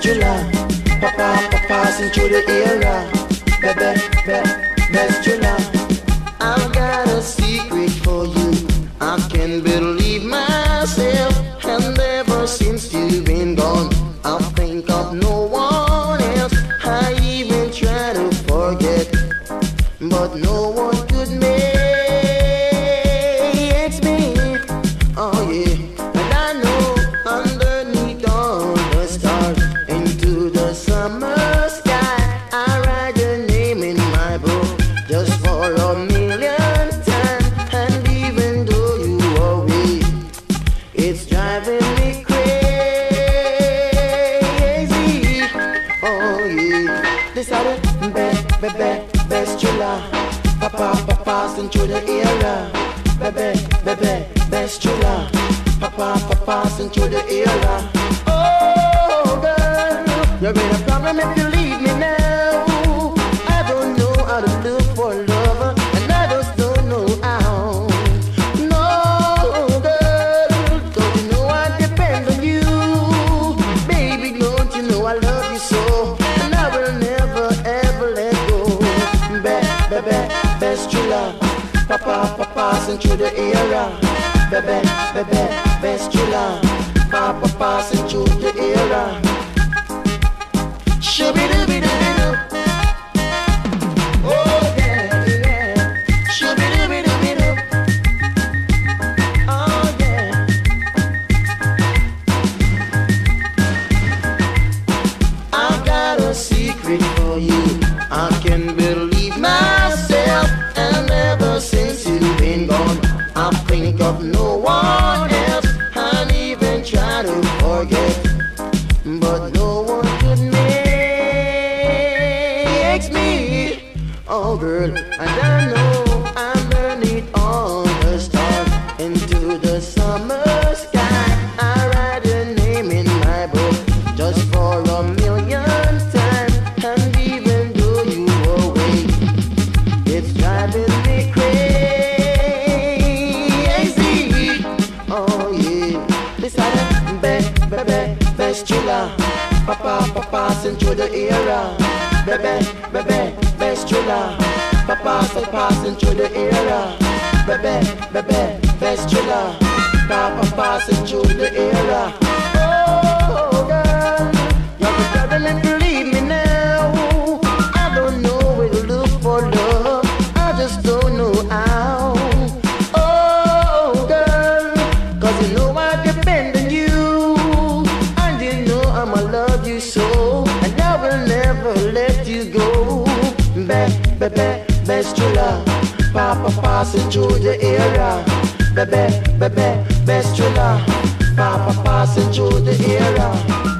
True Papa, papa, the era. Baby, baby, best true I've got a secret for you. I can't believe myself. And ever since you've been gone, I think of no one else. I even try to forget, but no passing through the era. Baby, baby, best love. Papa, papa, passing through the era. Oh, girl, you're in a problem if you Papa, papa, passing through the era. Baby, baby, best true love. Papa, passing through the era. Shooby dooby doo. Oh yeah, yeah. Gone, I think of no one else. And even try to forget, but no one could make me. Oh, girl, and I know I'm burning on the star into the summer sky. I write your name in my book just for a million times, and even though you away, it's driving baby, best thriller. Papa, papa, passing through the era. Baby, baby, best thriller. Papa, so passing through the era. Baby, baby, best thriller. Papa, passing through the era. Baby, best love. Papa passing through the era. Baby, baby, best love. Papa passing through the era.